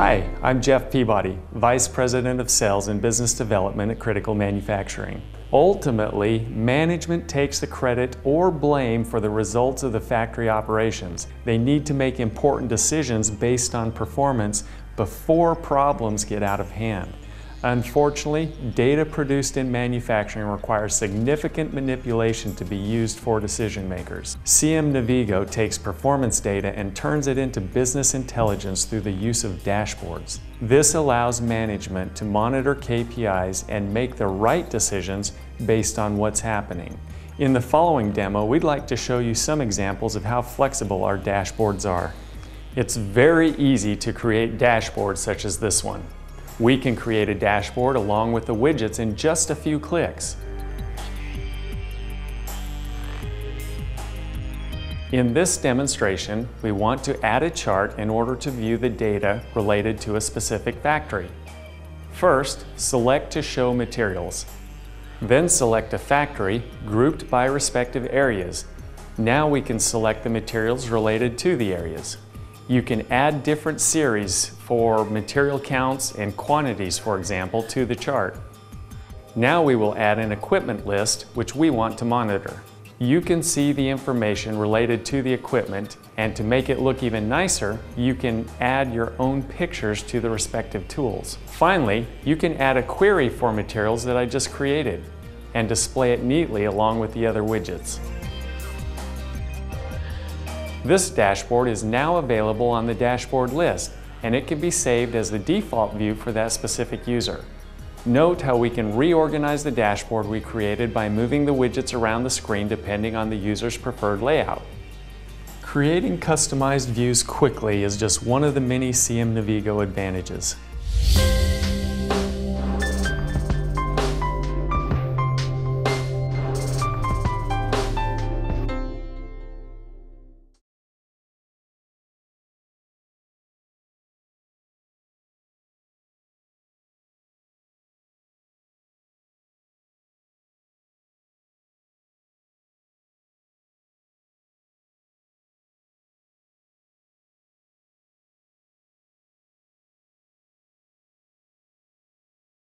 Hi, I'm Jeff Peabody, Vice President of Sales and Business Development at Critical Manufacturing. Ultimately, management takes the credit or blame for the results of the factory operations. They need to make important decisions based on performance before problems get out of hand. Unfortunately, data produced in manufacturing requires significant manipulation to be used for decision makers. CM Navigo takes performance data and turns it into business intelligence through the use of dashboards. This allows management to monitor KPIs and make the right decisions based on what's happening. In the following demo, we'd like to show you some examples of how flexible our dashboards are. It's very easy to create dashboards such as this one. We can create a dashboard along with the widgets in just a few clicks. In this demonstration, we want to add a chart in order to view the data related to a specific factory. First, select to show materials. Then select a factory grouped by respective areas. Now we can select the materials related to the areas. You can add different series for material counts and quantities, for example, to the chart. Now we will add an equipment list which we want to monitor. You can see the information related to the equipment and to make it look even nicer, you can add your own pictures to the respective tools. Finally, you can add a query for materials that I just created and display it neatly along with the other widgets. This dashboard is now available on the dashboard list and it can be saved as the default view for that specific user. Note how we can reorganize the dashboard we created by moving the widgets around the screen depending on the user's preferred layout. Creating customized views quickly is just one of the many CM Navigo advantages.